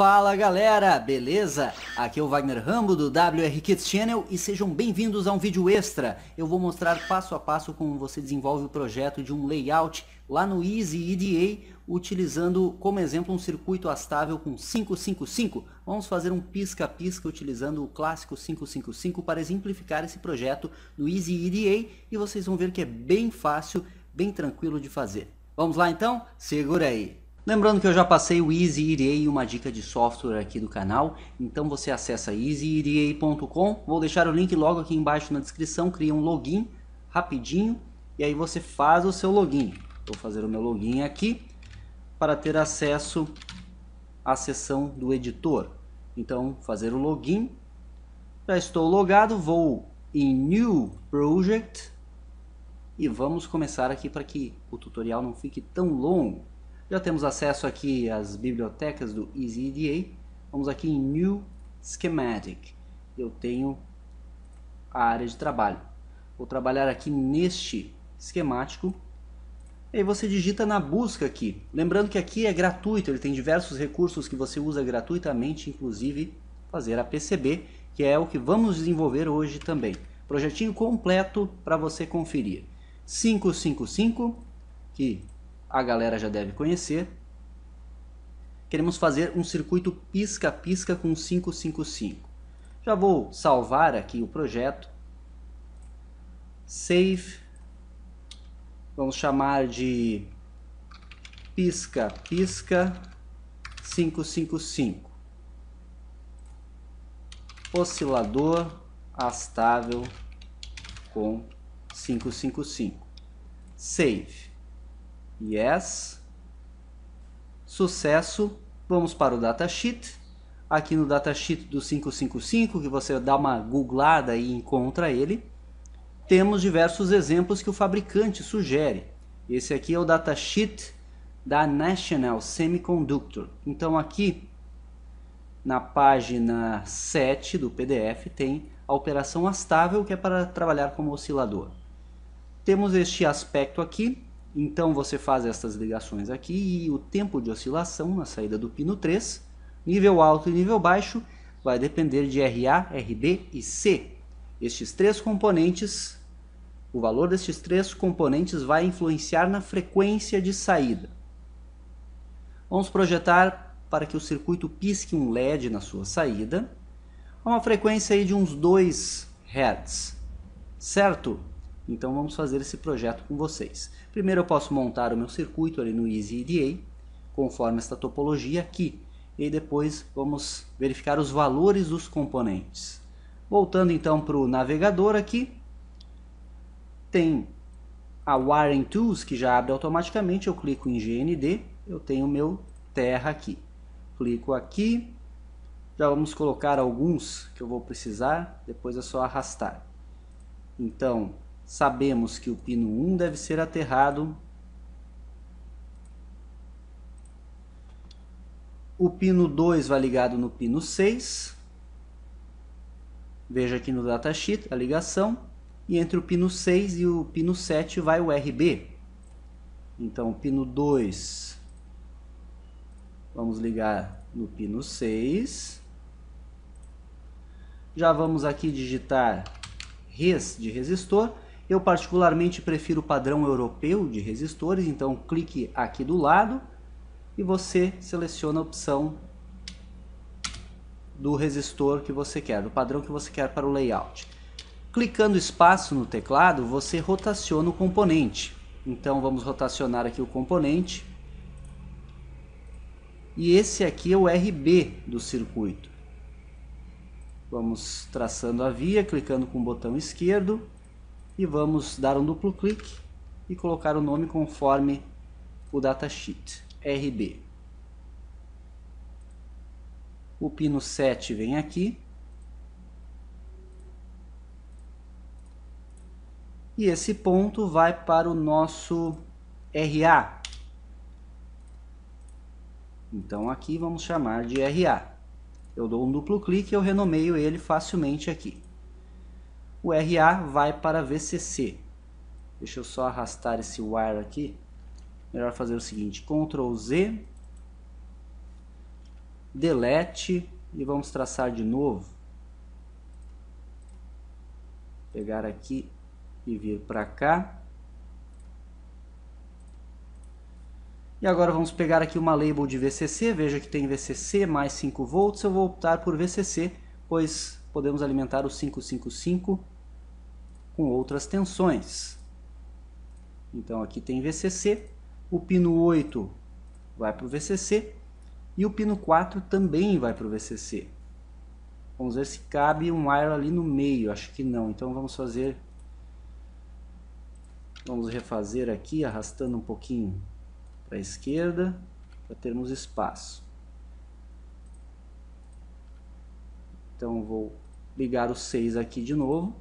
Fala galera, beleza? Aqui é o Wagner Rambo do WR Kids Channel e sejam bem-vindos a um vídeo extra. Eu vou mostrar passo a passo como você desenvolve o projeto de um layout lá no Easy EDA utilizando como exemplo um circuito astável com 555. Vamos fazer um pisca-pisca utilizando o clássico 555 para exemplificar esse projeto no Easy EDA e vocês vão ver que é bem fácil, bem tranquilo de fazer. Vamos lá então? Segura aí! Lembrando que eu já passei o Easy EDA e uma dica de software aqui do canal, então você acessa easyeda.com, vou deixar o link logo aqui embaixo na descrição, cria um login rapidinho e aí você faz o seu login. Vou fazer o meu login aqui para ter acesso à seção do editor. Então fazer o login, já estou logado, vou em New Project e vamos começar aqui para que o tutorial não fique tão longo. Já temos acesso aqui às bibliotecas do EasyEDA. Vamos aqui em New Schematic. Eu tenho a área de trabalho. Vou trabalhar aqui neste esquemático. E aí você digita na busca aqui. Lembrando que aqui é gratuito, ele tem diversos recursos que você usa gratuitamente, inclusive fazer a PCB, que é o que vamos desenvolver hoje também. Projetinho completo para você conferir. 555, que a galera já deve conhecer. Queremos fazer um circuito pisca-pisca com 555. Já vou salvar aqui o projeto. Save. Vamos chamar de pisca-pisca 555. Oscilador astável com 555. Save. Yes. Sucesso. Vamos para o datasheet. Aqui no datasheet do 555, que você dá uma googlada e encontra ele, temos diversos exemplos que o fabricante sugere. Esse aqui é o datasheet da National Semiconductor. Então aqui na página 7 do PDF tem a operação astável que é para trabalhar como oscilador. Temos este aspecto aqui, então você faz essas ligações aqui e o tempo de oscilação na saída do pino 3, nível alto e nível baixo, vai depender de RA, RB e C. Estes três componentes, o valor destes três componentes vai influenciar na frequência de saída. Vamos projetar para que o circuito pisque um LED na sua saída, a uma frequência aí de uns 2 Hz, certo? Então vamos fazer esse projeto com vocês. Primeiro eu posso montar o meu circuito ali no EasyEDA, conforme esta topologia aqui. E depois vamos verificar os valores dos componentes. Voltando então para o navegador aqui, tem a Wiring Tools que já abre automaticamente, eu clico em GND, eu tenho o meu terra aqui. Clico aqui, já vamos colocar alguns que eu vou precisar, depois é só arrastar. Então, sabemos que o pino 1 deve ser aterrado. O pino 2 vai ligado no pino 6. Veja aqui no datasheet a ligação. E entre o pino 6 e o pino 7 vai o RB. Então, o pino 2 vamos ligar no pino 6. Já vamos aqui digitar res de resistor eu particularmente prefiro o padrão europeu de resistores, então clique aqui do lado e você seleciona a opção do resistor que você quer, do padrão que você quer para o layout. Clicando espaço no teclado, você rotaciona o componente. Então vamos rotacionar aqui o componente. E esse aqui é o RB do circuito. Vamos traçando a via, clicando com o botão esquerdo e vamos dar um duplo clique e colocar o nome conforme o datasheet, RB. O pino 7 vem aqui. E esse ponto vai para o nosso RA. Então aqui vamos chamar de RA. Eu dou um duplo clique e eu renomeio ele facilmente aqui o RA vai para VCC. Deixa eu só arrastar esse wire aqui. Melhor fazer o seguinte, Ctrl Z, delete e vamos traçar de novo. Pegar aqui e vir para cá. E agora vamos pegar aqui uma label de VCC, veja que tem VCC mais 5 volts, eu vou optar por VCC, pois podemos alimentar o 555 com outras tensões. Então aqui tem VCC, o pino 8 vai para o VCC e o pino 4 também vai para o VCC. Vamos ver se cabe um wire ali no meio, acho que não, então vamos fazer... Vamos refazer aqui, arrastando um pouquinho para a esquerda, para termos espaço. Então vou ligar o 6 aqui de novo.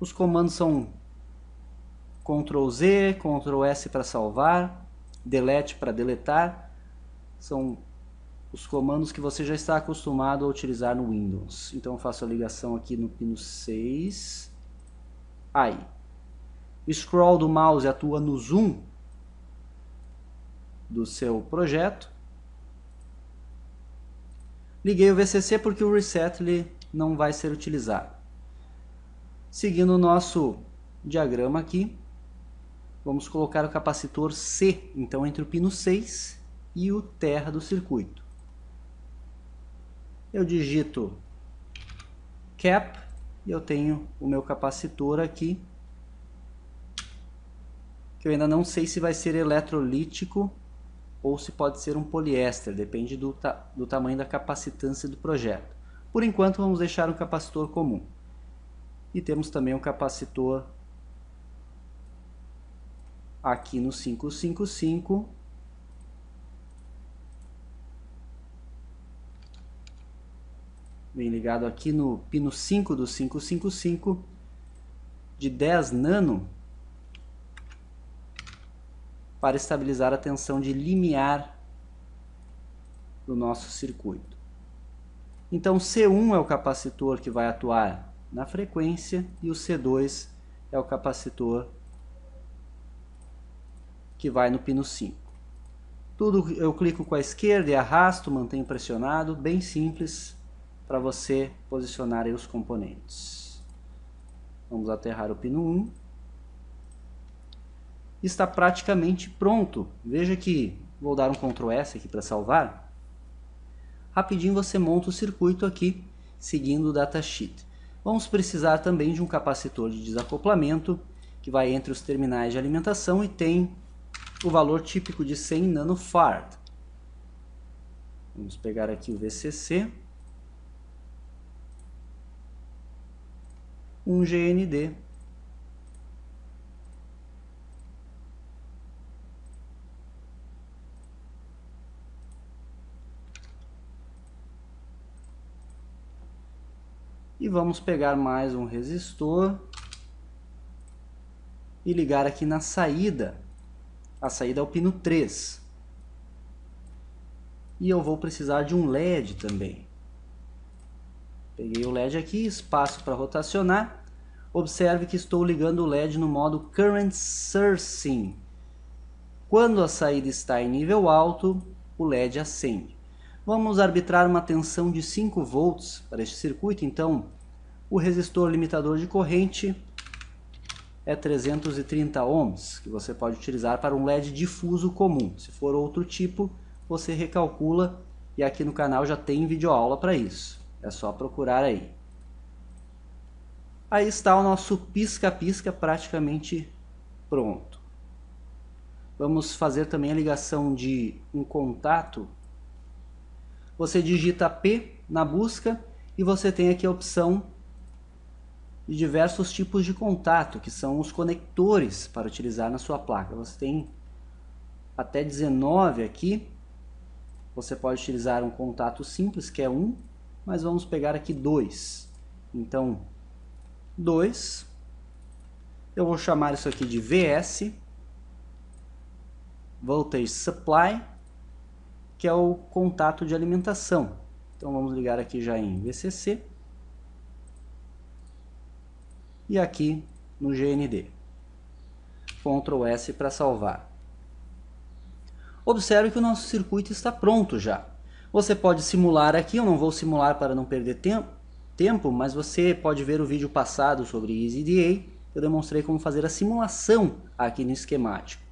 Os comandos são Ctrl Z, Ctrl S para salvar, Delete para deletar. São os comandos que você já está acostumado a utilizar no Windows. Então faço a ligação aqui no pino 6. Aí. O scroll do mouse atua no zoom do seu projeto. Liguei o VCC porque o reset não vai ser utilizado. Seguindo o nosso diagrama aqui, vamos colocar o capacitor C, então entre o pino 6 e o terra do circuito. Eu digito cap e eu tenho o meu capacitor aqui que eu ainda não sei se vai ser eletrolítico ou se pode ser um poliéster, depende do, ta do tamanho da capacitância do projeto. Por enquanto vamos deixar um capacitor comum. E temos também um capacitor aqui no 555 bem ligado aqui no pino 5 do 555 de 10 nano para estabilizar a tensão de limiar do nosso circuito. Então C1 é o capacitor que vai atuar na frequência e o C2 é o capacitor que vai no pino 5. Tudo eu clico com a esquerda e arrasto, mantenho pressionado, bem simples para você posicionar os componentes. Vamos aterrar o pino 1 está praticamente pronto. Veja que vou dar um Ctrl S aqui para salvar. Rapidinho você monta o circuito aqui, seguindo o datasheet. Vamos precisar também de um capacitor de desacoplamento, que vai entre os terminais de alimentação e tem o valor típico de 100 nanofarad. Vamos pegar aqui o VCC. Um GND vamos pegar mais um resistor e ligar aqui na saída. A saída é o pino 3. E eu vou precisar de um LED também. Peguei o LED aqui, espaço para rotacionar. Observe que estou ligando o LED no modo Current Sourcing. Quando a saída está em nível alto, o LED acende. Vamos arbitrar uma tensão de 5 volts para este circuito, então o resistor limitador de corrente é 330 ohms, que você pode utilizar para um LED difuso comum. Se for outro tipo, você recalcula e aqui no canal já tem videoaula para isso. É só procurar aí. Aí está o nosso pisca-pisca praticamente pronto. Vamos fazer também a ligação de um contato você digita P na busca e você tem aqui a opção de diversos tipos de contato, que são os conectores para utilizar na sua placa. Você tem até 19 aqui. Você pode utilizar um contato simples, que é um, mas vamos pegar aqui dois. Então, dois. Eu vou chamar isso aqui de VS, Voltage Supply, que é o contato de alimentação. Então vamos ligar aqui já em VCC e aqui no GND. Ctrl S para salvar. Observe que o nosso circuito está pronto já. Você pode simular aqui, eu não vou simular para não perder tempo, tempo mas você pode ver o vídeo passado sobre EasyDA, eu demonstrei como fazer a simulação aqui no esquemático.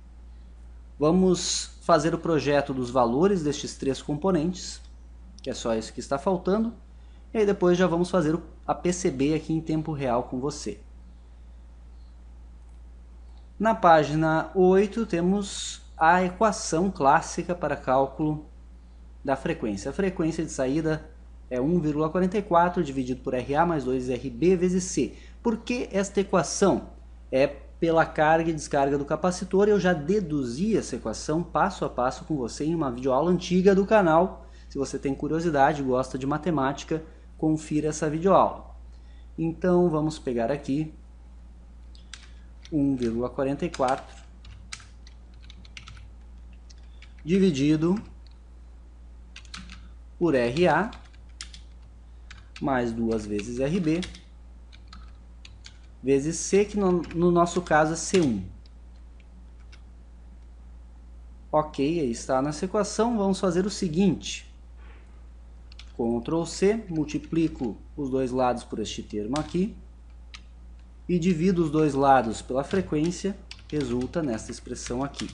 Vamos fazer o projeto dos valores destes três componentes, que é só isso que está faltando, e aí depois já vamos fazer a PCB aqui em tempo real com você. Na página 8 temos a equação clássica para cálculo da frequência. A frequência de saída é 1,44 dividido por RA mais 2RB vezes C. Por que esta equação? É pela carga e descarga do capacitor. Eu já deduzi essa equação passo a passo com você em uma videoaula antiga do canal. Se você tem curiosidade, gosta de matemática, confira essa videoaula. Então vamos pegar aqui 1,44 dividido por RA mais duas vezes RB vezes C, que no, no nosso caso é C1. Ok, aí está nessa equação. Vamos fazer o seguinte. Ctrl C, multiplico os dois lados por este termo aqui e divido os dois lados pela frequência, resulta nesta expressão aqui.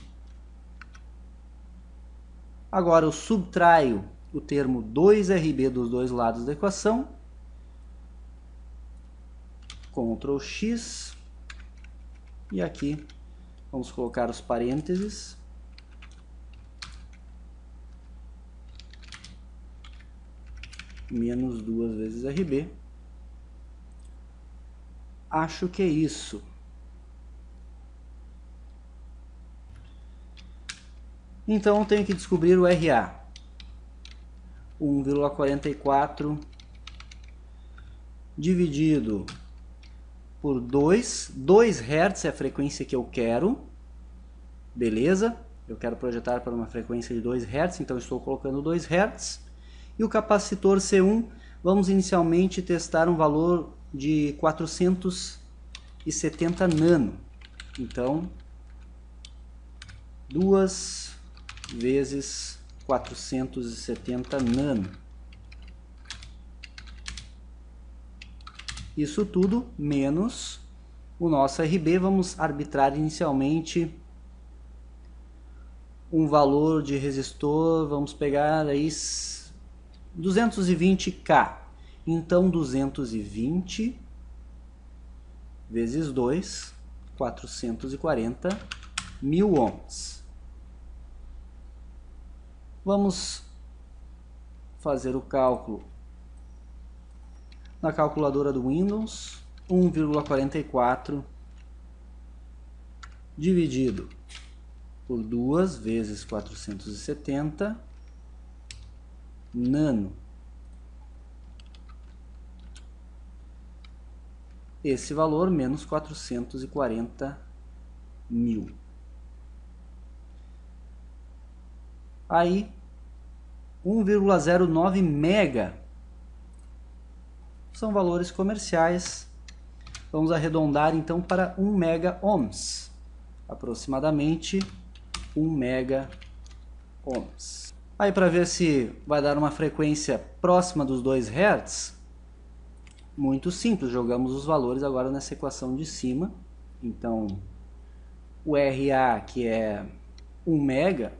Agora eu subtraio o termo 2RB dos dois lados da equação, Ctrl X, e aqui vamos colocar os parênteses, menos duas vezes RB, Acho que é isso. Então tenho que descobrir o RA. 1,44 dividido por 2. 2 Hz é a frequência que eu quero. Beleza? Eu quero projetar para uma frequência de 2 Hz, então estou colocando 2 Hz. E o capacitor C1, vamos inicialmente testar um valor de 470 nano. Então, duas vezes 470 nano. Isso tudo menos o nosso RB. Vamos arbitrar inicialmente um valor de resistor, vamos pegar aí 220K. Então, 220 vezes 2, 440 mil ohms. Vamos fazer o cálculo na calculadora do Windows. 1,44 dividido por 2 vezes 470 nano esse valor menos 440 mil. Aí 1,09 mega são valores comerciais. Vamos arredondar então para 1 mega ohms, aproximadamente 1 mega ohms. Aí para ver se vai dar uma frequência próxima dos 2 Hz, muito simples, jogamos os valores agora nessa equação de cima. Então, o RA, que é 1 mega,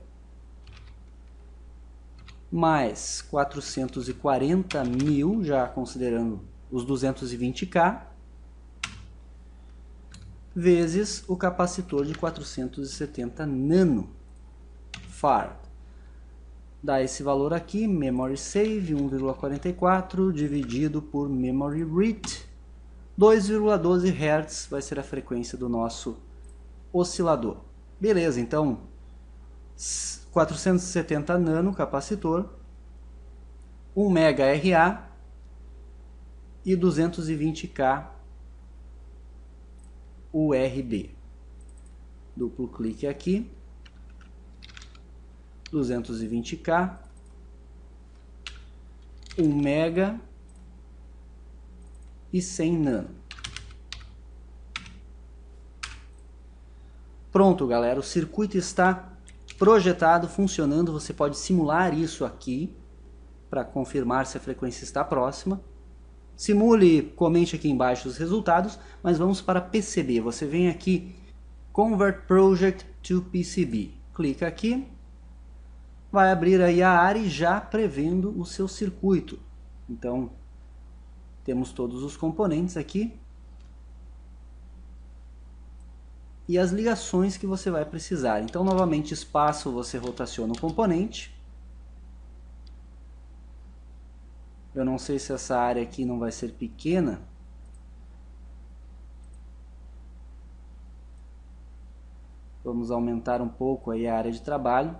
mais 440 mil, já considerando os 220K, vezes o capacitor de 470 nano farad dá esse valor aqui, memory save 1,44 dividido por memory read 2,12 Hz vai ser a frequência do nosso oscilador. Beleza, então 470 nano capacitor, 1 mega RA e 220K URB. Duplo clique aqui 220K, 1 mega e 100 nano. Pronto, galera, o circuito está projetado, funcionando. Você pode simular isso aqui para confirmar se a frequência está próxima. Simule, comente aqui embaixo os resultados, mas vamos para PCB. Você vem aqui, Convert Project to PCB. Clica aqui, vai abrir aí a área já prevendo o seu circuito. Então, temos todos os componentes aqui. E as ligações que você vai precisar. Então, novamente, espaço, você rotaciona o componente. Eu não sei se essa área aqui não vai ser pequena. Vamos aumentar um pouco aí a área de trabalho.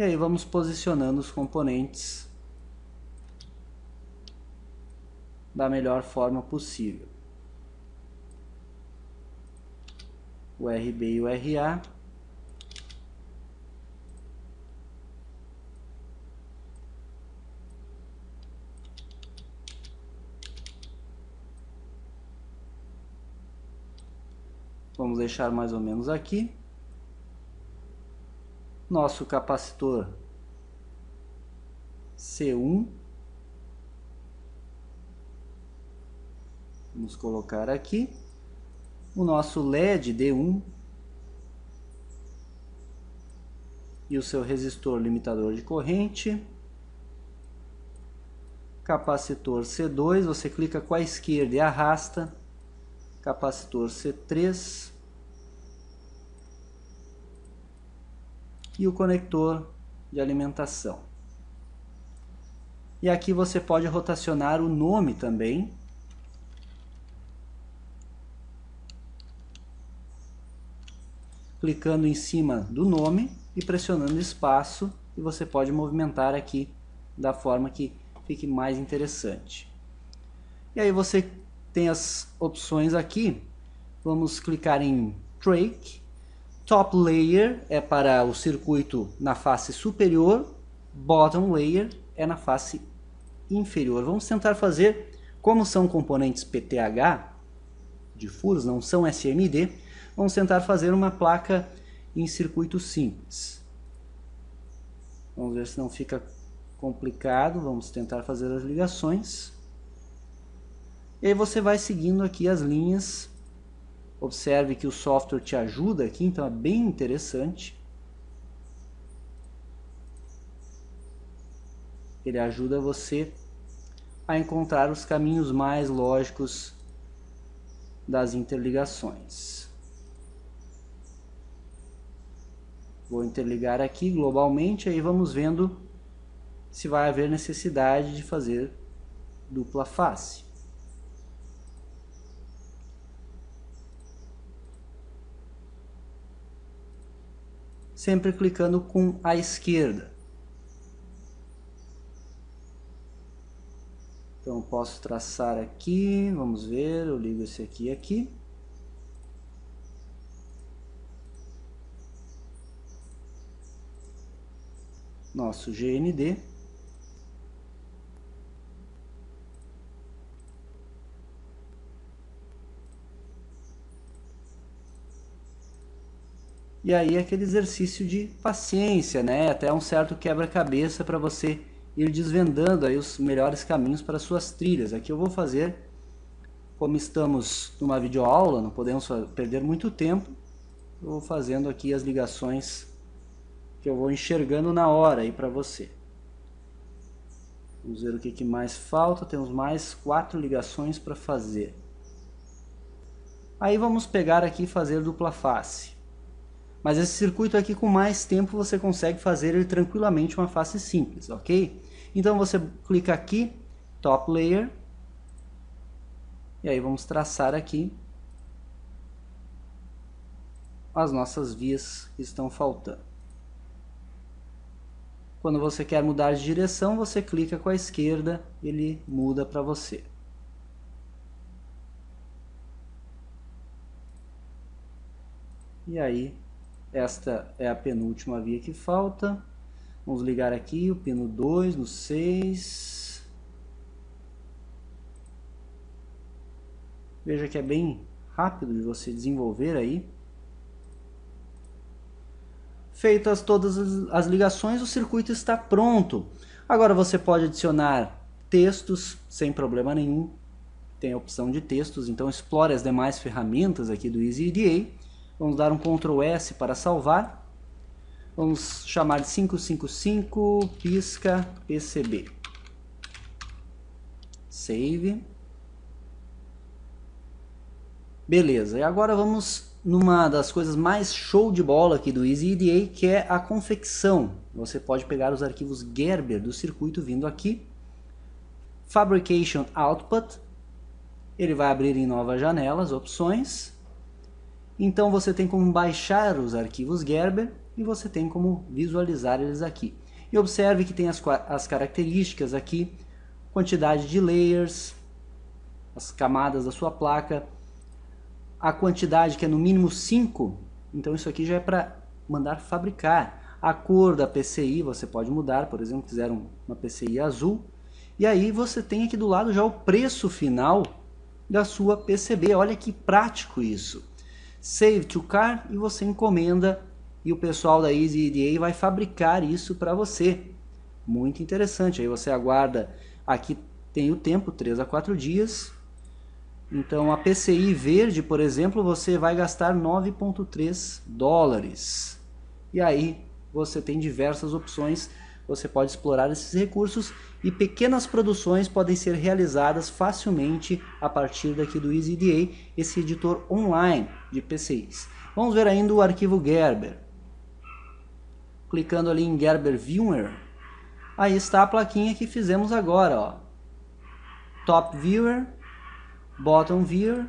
E aí vamos posicionando os componentes da melhor forma possível. O RB e o RA. Vamos deixar mais ou menos aqui nosso capacitor C1. Vamos colocar aqui o nosso LED D1 e o seu resistor limitador de corrente. Capacitor C2, você clica com a esquerda e arrasta. Capacitor C3 e o conector de alimentação. E aqui você pode rotacionar o nome também. Clicando em cima do nome e pressionando espaço e você pode movimentar aqui da forma que fique mais interessante. E aí você tem as opções aqui. Vamos clicar em Trake Top layer é para o circuito na face superior, bottom layer é na face inferior. Vamos tentar fazer, como são componentes PTH de furos, não são SMD, vamos tentar fazer uma placa em circuito simples. Vamos ver se não fica complicado, vamos tentar fazer as ligações. E aí você vai seguindo aqui as linhas Observe que o software te ajuda aqui, então é bem interessante. Ele ajuda você a encontrar os caminhos mais lógicos das interligações. Vou interligar aqui globalmente, aí vamos vendo se vai haver necessidade de fazer dupla face. Sempre clicando com a esquerda. Então posso traçar aqui, vamos ver, eu ligo esse aqui aqui. Nosso GND. E aí aquele exercício de paciência, né? Até um certo quebra-cabeça para você ir desvendando aí os melhores caminhos para suas trilhas. Aqui eu vou fazer, como estamos numa videoaula, não podemos perder muito tempo, eu vou fazendo aqui as ligações que eu vou enxergando na hora aí para você. Vamos ver o que, que mais falta, temos mais quatro ligações para fazer. Aí vamos pegar aqui e fazer dupla face. Mas esse circuito aqui com mais tempo você consegue fazer ele tranquilamente uma face simples, ok? Então você clica aqui, Top Layer, e aí vamos traçar aqui as nossas vias que estão faltando. Quando você quer mudar de direção, você clica com a esquerda, ele muda para você. E aí, esta é a penúltima via que falta. Vamos ligar aqui o pino 2 no 6. Veja que é bem rápido de você desenvolver aí. Feitas todas as ligações, o circuito está pronto. Agora você pode adicionar textos sem problema nenhum. Tem a opção de textos, então explore as demais ferramentas aqui do EasyEDA. Vamos dar um Ctrl S para salvar. Vamos chamar de 555 pisca PCB. Save. Beleza, e agora vamos numa das coisas mais show de bola aqui do EasyEDA, que é a confecção. Você pode pegar os arquivos Gerber do circuito vindo aqui, Fabrication Output, ele vai abrir em novas janelas, opções. Então você tem como baixar os arquivos Gerber e você tem como visualizar eles aqui. E observe que tem as, as características aqui, quantidade de layers, as camadas da sua placa, a quantidade que é no mínimo 5, então isso aqui já é para mandar fabricar. A cor da PCI você pode mudar, por exemplo, quiser uma PCI azul. E aí você tem aqui do lado já o preço final da sua PCB. Olha que prático isso. Save to car e você encomenda e o pessoal da Easy EDA vai fabricar isso para você. Muito interessante. Aí você aguarda, aqui tem o tempo, 3 a 4 dias, então a PCI verde, por exemplo, você vai gastar 9,3 dólares. E aí você tem diversas opções, você pode explorar esses recursos e pequenas produções podem ser realizadas facilmente a partir daqui do EasyDA, esse editor online de PCIs. Vamos ver ainda o arquivo Gerber. Clicando ali em Gerber Viewer, aí está a plaquinha que fizemos agora, ó. Top Viewer, bottom viewer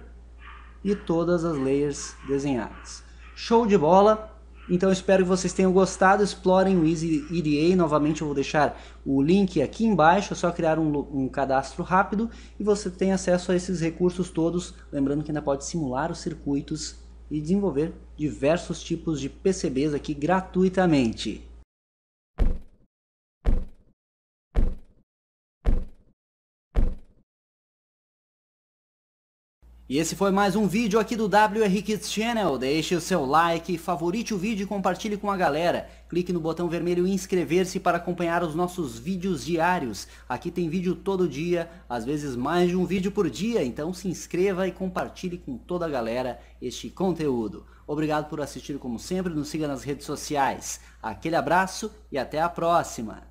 e todas as layers desenhadas. Show de bola! Então espero que vocês tenham gostado, explorem o Easy EDA, novamente eu vou deixar o link aqui embaixo, é só criar um, um, cadastro rápido e você tem acesso a esses recursos todos, lembrando que ainda pode simular os circuitos e desenvolver diversos tipos de PCBs aqui gratuitamente. E esse foi mais um vídeo aqui do WR Kids Channel. Deixe o seu like, favorite o vídeo e compartilhe com a galera. Clique no botão vermelho inscrever-se para acompanhar os nossos vídeos diários. Aqui tem vídeo todo dia, às vezes mais de um vídeo por dia, então se inscreva e compartilhe com toda a galera este conteúdo. Obrigado por assistir como sempre, nos siga nas redes sociais. Aquele abraço e até a próxima!